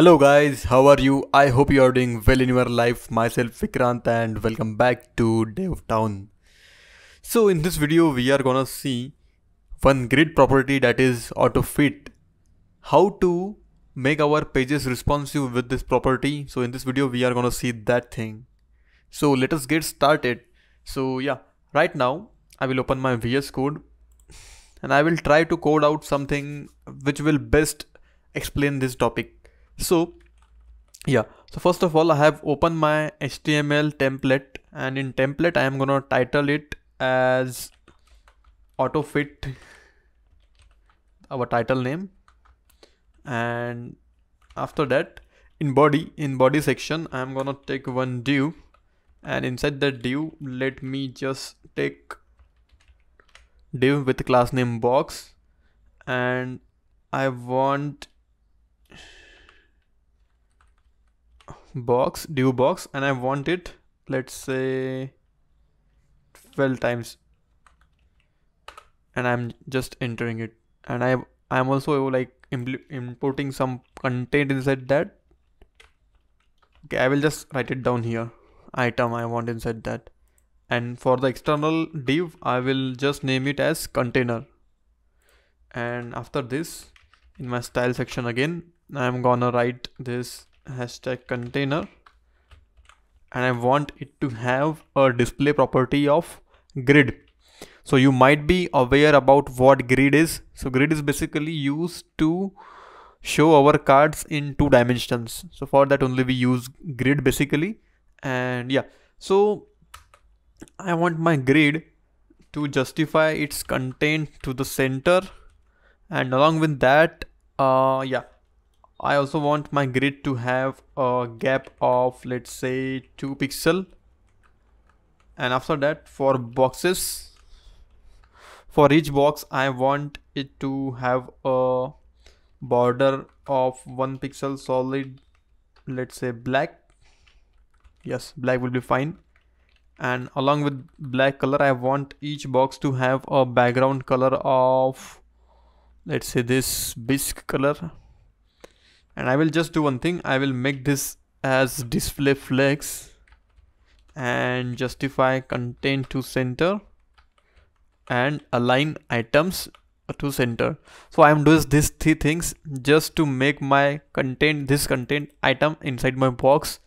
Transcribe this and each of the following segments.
Hello guys, how are you? I hope you are doing well in your life. Myself Vikrant and welcome back to DevTown. So in this video we are gonna see one grid property that is auto fit. How to make our pages responsive with this property. So in this video we are gonna see that thing. So let us get started. So yeah, right now I will open my VS Code and I will try to code out something which will best explain this topic so yeah. So first of all i have opened my html template and in template i am gonna title it as auto fit our title name. And after that in body in body section i am gonna take one div. And inside that div let me just take div with class name box. And i want box div box and I want it let's say 12 times. And I'm just entering it. And I I'm also like importing some content inside that. Okay I will just write it down here. Item I want inside that. And for the external div I will just name it as container. And after this in my style section again I'm gonna write this hashtag container and I want it to have a display property of grid. So you might be aware about what grid is. So grid is basically used to show our cards in two dimensions. So for that only we use grid basically. And yeah, so I want my grid to justify its content to the center and along with that uh yeah I also want my grid to have a gap of let's say 2 pixel. And after that for boxes for each box I want it to have a border of 1 pixel solid let's say black. Yes black will be fine. And along with black color I want each box to have a background color of let's say this bisque color and I will just do one thing. I will make this as display flex and justify content to center and align items to center. So I am doing these three things just to make my content this content item inside my box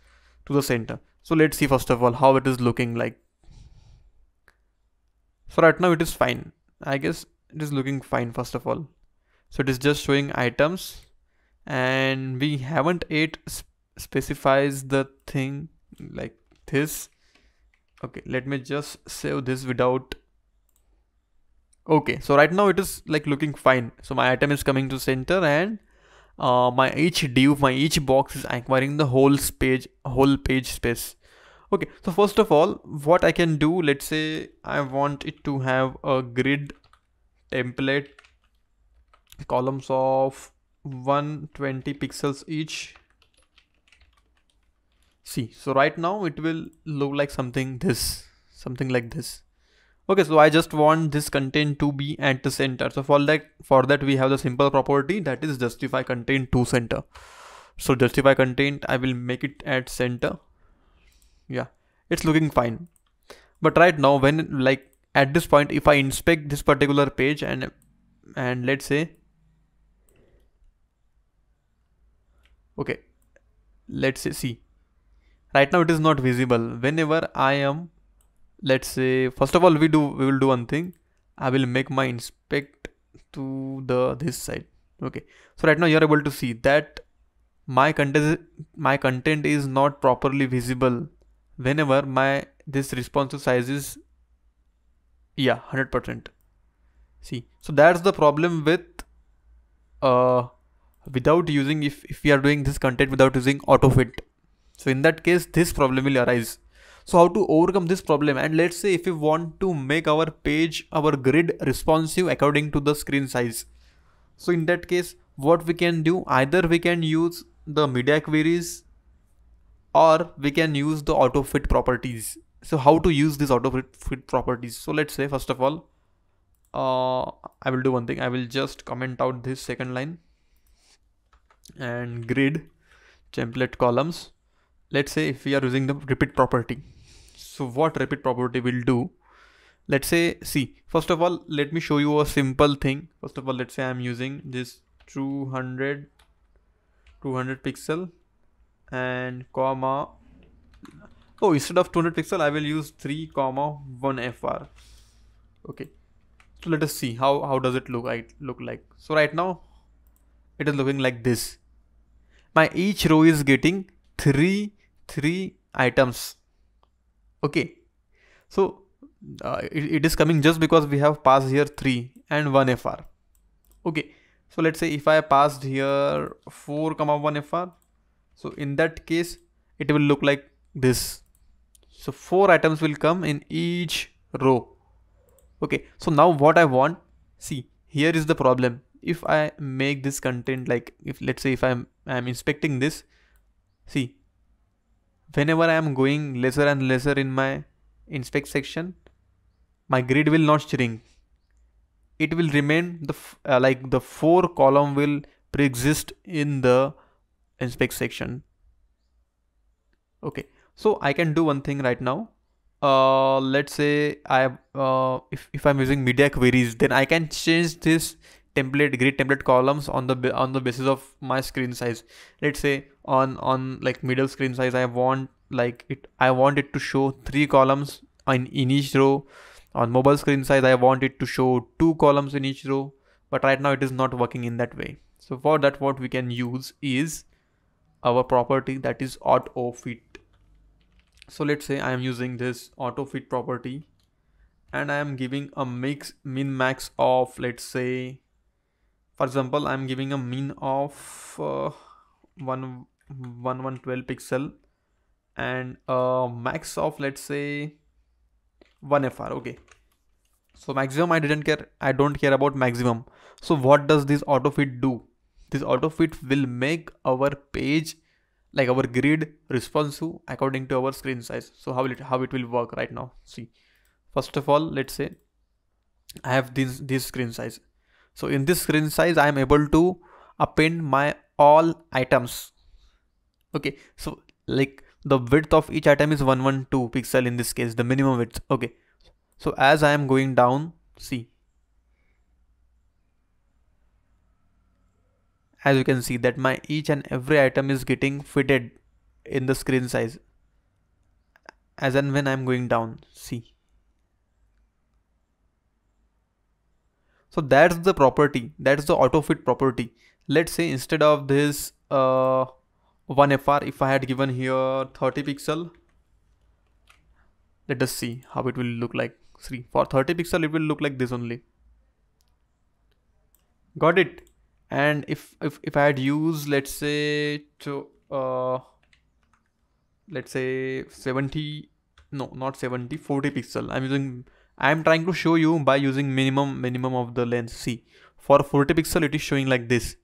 to the center. So let's see first of all how it is looking like. So right now it is fine. I guess it is looking fine first of all. So it is just showing items and we haven't it sp specifies the thing like this. Okay let me just save this without. Okay so right now it is like looking fine. So my item is coming to center and uh, my each div my each box is acquiring the whole page whole page space. Okay so first of all what I can do let's say I want it to have a grid template columns of 120 pixels each. See so right now it will look like something this something like this. Okay so i just want this content to be at the center. So for that for that we have the simple property that is justify content to center. So justify content i will make it at center. Yeah it's looking fine. But right now when like at this point if i inspect this particular page and and let's say okay. Let's say see. Right now it is not visible. Whenever I am let's say first of all we do we will do one thing. I will make my inspect to the this side. Okay. So right now you're able to see that my content my content is not properly visible whenever my this responsive size is yeah 100% see. So that's the problem with uh without using if, if we are doing this content without using autofit. So in that case this problem will arise. So how to overcome this problem? And let's say if we want to make our page our grid responsive according to the screen size. So in that case what we can do? Either we can use the media queries or we can use the autofit properties. So how to use these autofit fit properties? So let's say first of all uh, I will do one thing. I will just comment out this second line and grid template columns. Let's say if we are using the repeat property. So what repeat property will do? Let's say see first of all let me show you a simple thing. First of all let's say i'm using this 200 200 pixel and comma oh instead of 200 pixel i will use 3 comma 1 fr okay. So let us see how how does it look like look like. So right now it is looking like this. My each row is getting three three items. Okay. So uh, it, it is coming just because we have passed here 3 and 1 fr okay. So let's say if i passed here 4 comma 1 fr so in that case it will look like this. So four items will come in each row. Okay. So now what i want? See here is the problem if i make this content like if let's say if i'm i'm inspecting this see whenever i am going lesser and lesser in my inspect section my grid will not shrink. It will remain the uh, like the four column will pre-exist in the inspect section. Okay so i can do one thing right now. Uh, let's say i uh, if, if i'm using media queries then i can change this template grid template columns on the on the basis of my screen size. Let's say on on like middle screen size i want like it i want it to show three columns in, in each row. On mobile screen size I want it to show two columns in each row but right now it is not working in that way. So for that what we can use is our property that is auto fit so let's say I am using this auto fit property and I am giving a mix min max of let's say for example I'm giving a mean of uh, 1 1112 pixel and a max of let's say 1 fr okay. So maximum i didn't care i don't care about maximum. So what does this auto fit do? This auto fit will make our page like our grid responsive according to our screen size. So how will it how it will work right now? See first of all let's say i have this this screen size so in this screen size i am able to append my all items. Okay. So like the width of each item is 112 pixel in this case the minimum width. Okay. So as I am going down see. As you can see that my each and every item is getting fitted in the screen size. As and when I'm going down see so that's the property. That's the auto fit property. Let's say instead of this uh 1 fr if i had given here 30 pixel let us see how it will look like. See for 30 pixel it will look like this only. Got it? And if if, if i had used let's say to uh let's say 70 no not 70 40 pixel. I'm using i'm trying to show you by using minimum minimum of the lens. See for 40 pixel it is showing like this.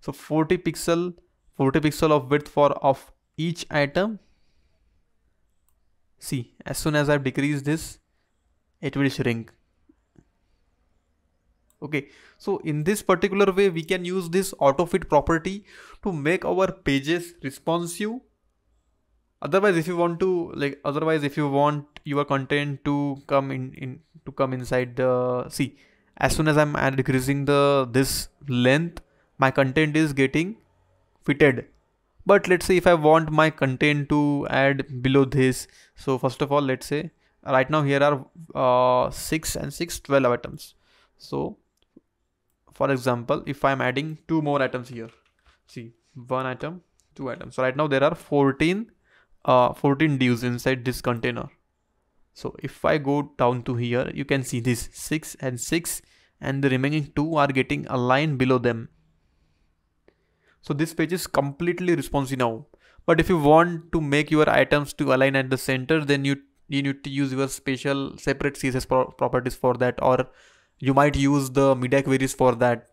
So 40 pixel 40 pixel of width for of each item. See as soon as I decrease this it will shrink. Okay so in this particular way we can use this auto fit property to make our pages responsive. Otherwise if you want to like otherwise if you want your content to come in, in to come inside the see as soon as i'm decreasing the this length my content is getting fitted. But let's say if I want my content to add below this so first of all let's say right now here are uh, 6 and 6 12 items. So for example if I'm adding two more items here see one item two items. So right now there are 14 uh, 14 divs inside this container so if I go down to here you can see this 6 and 6 and the remaining two are getting aligned below them so this page is completely responsive now. But if you want to make your items to align at the center, then you, you need to use your special separate CSS pro properties for that or you might use the media queries for that.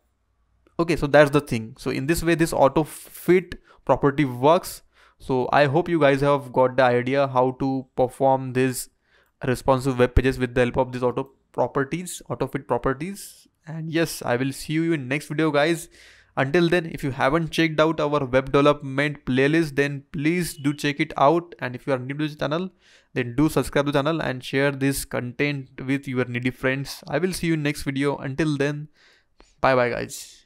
Okay, so that's the thing. So in this way, this auto fit property works. So I hope you guys have got the idea how to perform these responsive web pages with the help of these auto properties, auto fit properties. And yes, I will see you in next video guys. Until then if you haven't checked out our web development playlist then please do check it out. And if you are new to the channel then do subscribe to the channel and share this content with your needy friends. I will see you in next video. Until then bye bye guys